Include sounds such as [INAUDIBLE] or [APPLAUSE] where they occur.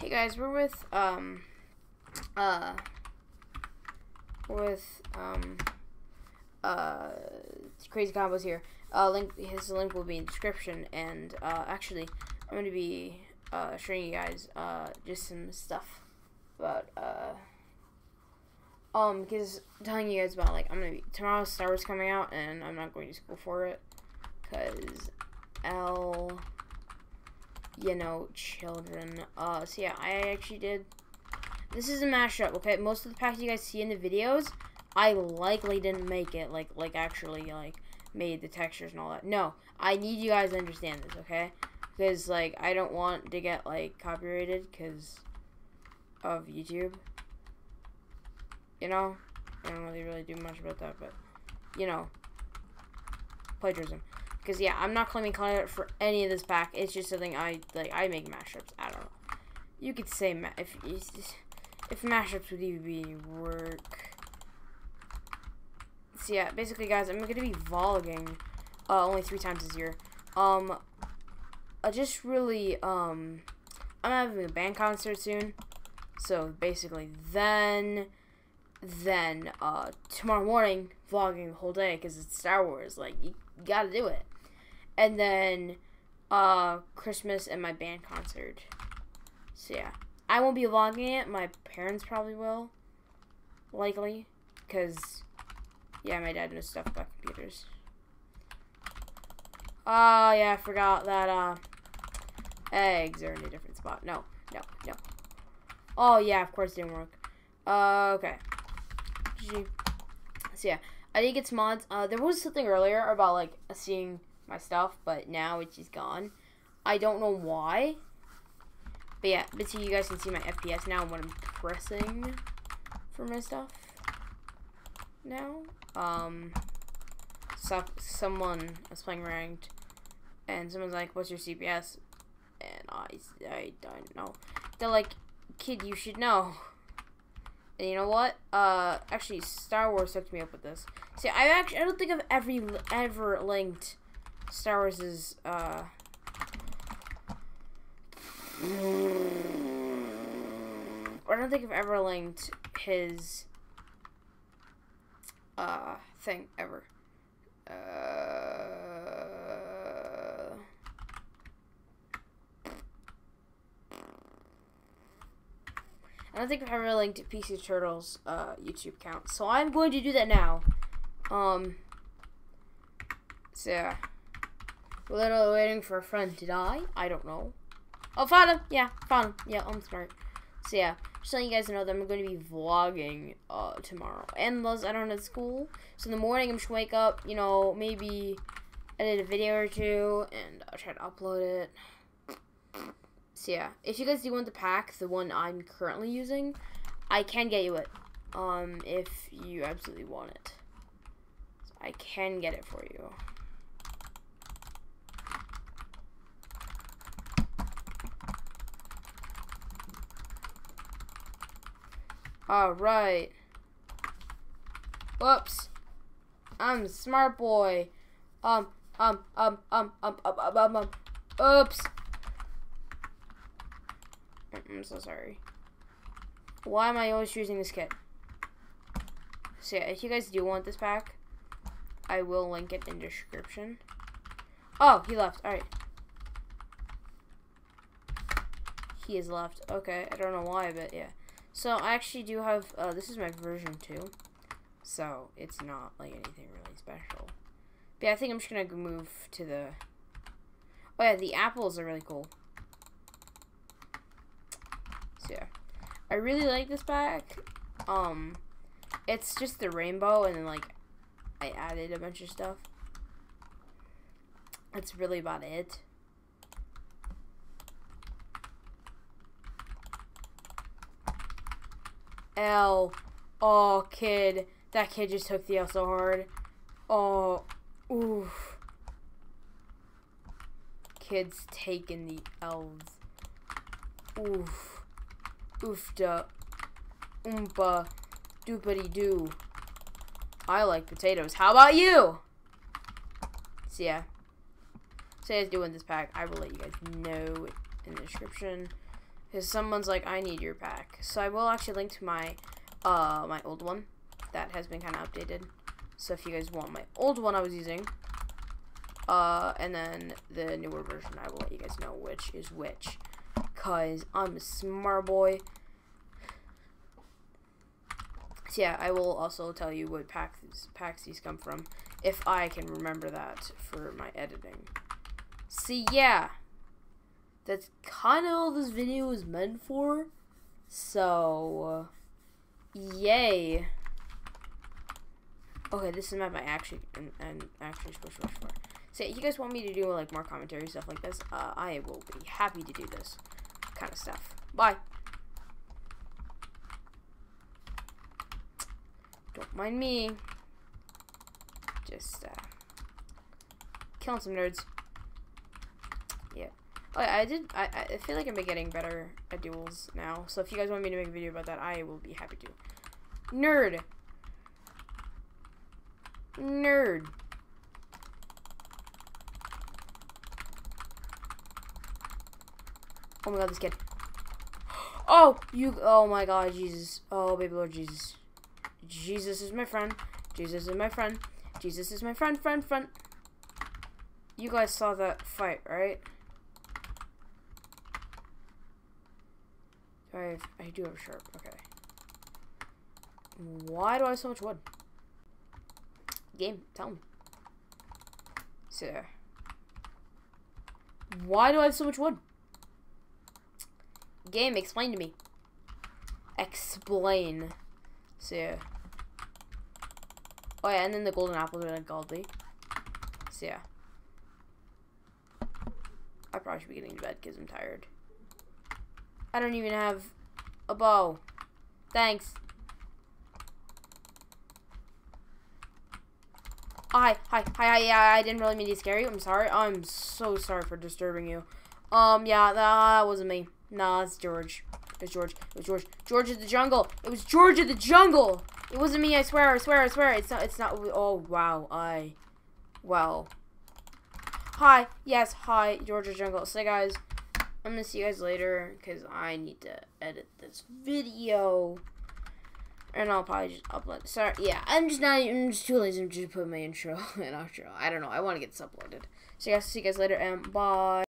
Hey guys, we're with um uh with um uh KrazyKambos here. Uh link his link will be in description and uh actually I'm gonna be uh showing you guys uh just some stuff about uh um because telling you guys about like I'm gonna be tomorrow Star Wars coming out and I'm not going to school for it because L you know, children. Uh, so yeah, I actually did. This is a mashup, okay? Most of the packs you guys see in the videos, I likely didn't make it, like, like actually, like, made the textures and all that. No, I need you guys to understand this, okay? Because, like, I don't want to get, like, copyrighted because of YouTube. You know? I don't really, really do much about that, but, you know, plagiarism. Because, yeah, I'm not claiming copyright for any of this pack. It's just something I, like, I make mashups. I don't know. You could say, ma if, if mashups would even be work. So, yeah, basically, guys, I'm going to be vlogging uh, only three times this year. Um, I just really, um, I'm having a band concert soon. So, basically, then, then, uh, tomorrow morning, vlogging the whole day because it's Star Wars. Like, you, you gotta do it and then uh, Christmas and my band concert. So yeah, I won't be vlogging it. My parents probably will, likely, because yeah, my dad knows stuff about computers. Oh yeah, I forgot that uh, eggs are in a different spot. No, no, no. Oh yeah, of course it didn't work. Uh, okay. So yeah, I get some mods. Uh, there was something earlier about like seeing my stuff, but now it's just gone. I don't know why. But yeah, but so you guys can see my FPS now and what I'm pressing for my stuff. Now, um, so, someone was playing ranked, and someone's like, "What's your CPS?" And I, I don't know. They're like, "Kid, you should know." And you know what? Uh, actually, Star Wars hooked me up with this. See, I actually I don't think I've ever ever linked Star Wars is, uh... I don't think I've ever linked his, uh, thing, ever. I don't think I've ever linked PC Turtles, uh, YouTube account. So I'm going to do that now. Um, so yeah. Literally waiting for a friend to die. I don't know. Oh, found him. Yeah, found him. Yeah, I'm smart. So yeah, just letting you guys know that I'm going to be vlogging uh, tomorrow. And those I don't know school. So in the morning, I'm just to wake up. You know, maybe edit a video or two, and I'll try to upload it. So yeah, if you guys do want the pack, the one I'm currently using, I can get you it. Um, if you absolutely want it, so I can get it for you. Alright. Whoops. I'm smart boy. Um, um, um, um, um, um, um, um, um. Oops. I'm so sorry. Why am I always choosing this kit? So yeah, if you guys do want this pack, I will link it in description. Oh, he left. Alright. He is left. Okay, I don't know why, but yeah. So I actually do have, uh, this is my version 2. So it's not like anything really special. But yeah, I think I'm just going to move to the, oh yeah, the apples are really cool. So yeah, I really like this pack. Um, it's just the rainbow and then like I added a bunch of stuff. That's really about it. L. Oh, kid. That kid just took the L so hard. Oh, oof. Kid's taking the L's. Oof. Oofda. Oompa. Doopity doo. I like potatoes. How about you? So yeah. Guys doing this pack, I will let you guys know in the description. Because someone's like, I need your pack. So I will actually link to my, uh, my old one. That has been kind of updated. So if you guys want my old one I was using, uh, and then the newer version, I will let you guys know which is which. Because I'm a smart boy. So yeah, I will also tell you what packs, packs these come from. If I can remember that for my editing. See, yeah. That's kind of all this video is meant for. So, yay. Okay, this is map I actually and, and actually supposed to rush for. So, you guys want me to do like more commentary stuff like this? Uh, I will be happy to do this kind of stuff. Bye. Don't mind me. Just uh, killing some nerds. Yeah. Oh, yeah, I did. I, I feel like I'm getting better at duels now. So if you guys want me to make a video about that, I will be happy to. Nerd. Nerd. Oh my god, this kid. Oh, you. Oh my god, Jesus. Oh, baby Lord Jesus. Jesus is my friend. Jesus is my friend. Jesus is my friend, friend, friend. You guys saw that fight, right? I have, I do have a sharp. Okay. Why do I have so much wood? Game, tell me. Sir. Why do I have so much wood? Game, explain to me. Explain. So Oh yeah, and then the golden apples are like godly. So yeah. I probably should be getting to bed because I'm tired. I don't even have a bow. Thanks. hi, hi, hi, hi, yeah, I didn't really mean to scare you. I'm sorry. I'm so sorry for disturbing you. Um, yeah, that wasn't me. Nah, it's George. It's George. It was George. George of the jungle. It was George of the jungle. It wasn't me. I swear. I swear. I swear. It's not. It's not. Oh wow. I. Well. Hi. Yes. Hi. George of the jungle. So guys, I'm gonna see you guys later because I need to edit this video. And I'll probably just upload. Sorry, yeah, I'm just not. I'm just too lazy to put my intro [LAUGHS] and outro. I don't know. I want to get this uploaded. So, guys, see you guys later, and bye.